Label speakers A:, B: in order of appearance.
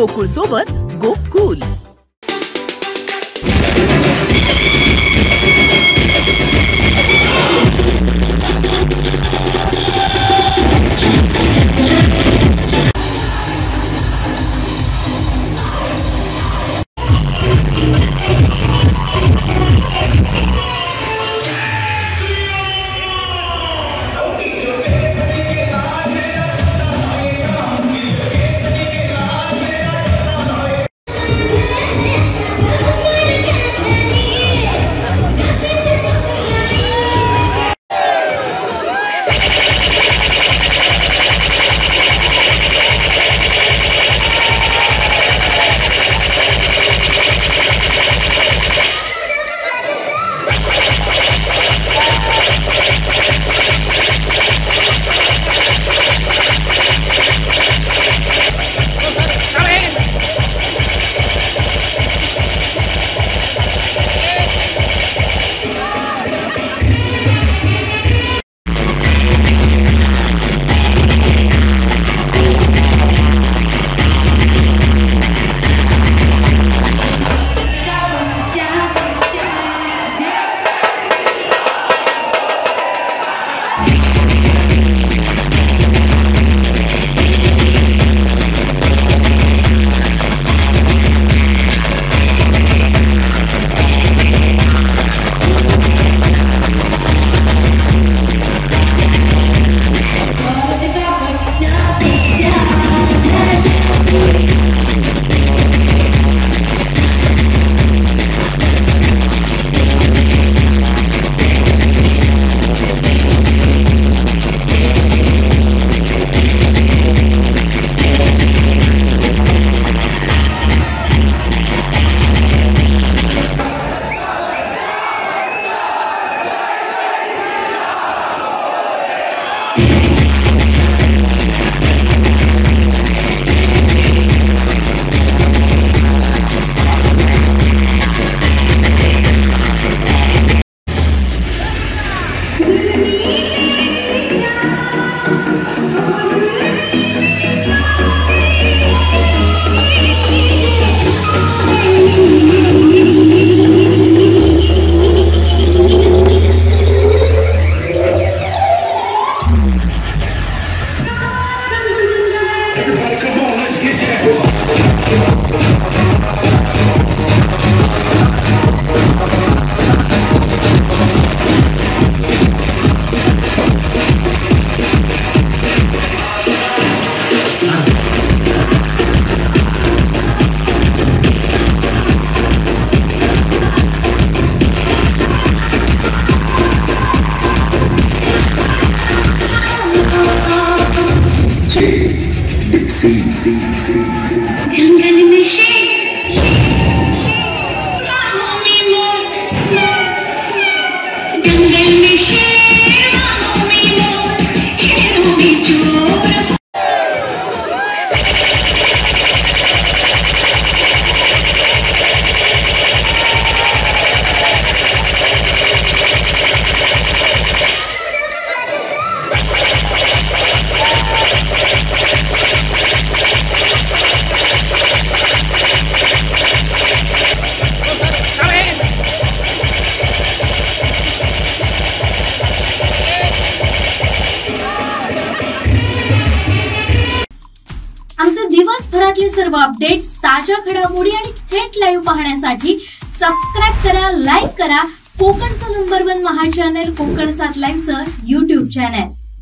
A: गोकुळ सोबत गोकुल.
B: जंगल में शेर
C: दिवसभरातले सर्व अपडेट्स ताज्या घडामोडी आणि थेट लाईव्ह पाहण्यासाठी सबस्क्राईब करा लाईक करा. कोकणचं नंबर वन महा चॅनल कोकण सात लाईनचं युट्यूब चॅनल